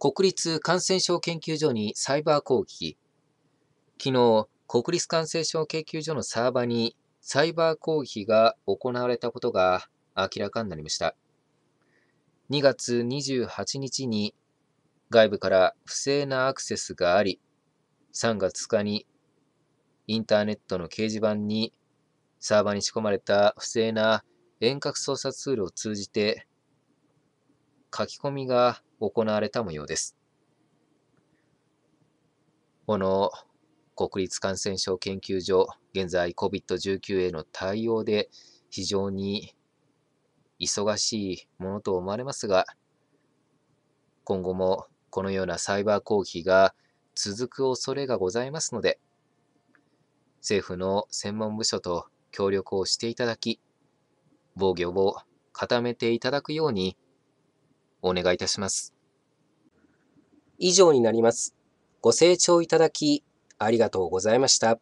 国立感染症研究所にサイバー攻撃。昨日、国立感染症研究所のサーバにサイバー攻撃が行われたことが明らかになりました。2月28日に外部から不正なアクセスがあり、3月2日にインターネットの掲示板にサーバーに仕込まれた不正な遠隔操作ツールを通じて書き込みが行われた模様です。この国立感染症研究所、現在 COVID-19 への対応で非常に忙しいものと思われますが、今後もこのようなサイバー攻撃が続く恐れがございますので、政府の専門部署と協力をしていただき、防御を固めていただくようにお願いいたします。以上になります。ご清聴いただきありがとうございました。